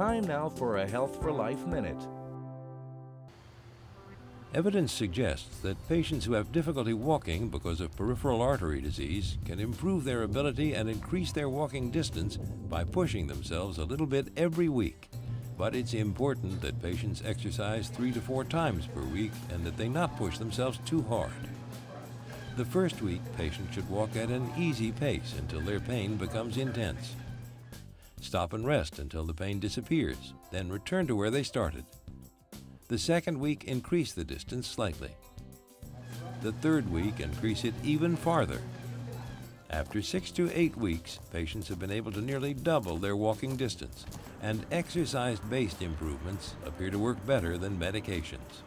Time now for a Health for Life Minute. Evidence suggests that patients who have difficulty walking because of peripheral artery disease can improve their ability and increase their walking distance by pushing themselves a little bit every week. But it's important that patients exercise three to four times per week and that they not push themselves too hard. The first week, patients should walk at an easy pace until their pain becomes intense. Stop and rest until the pain disappears, then return to where they started. The second week, increase the distance slightly. The third week, increase it even farther. After six to eight weeks, patients have been able to nearly double their walking distance, and exercise-based improvements appear to work better than medications.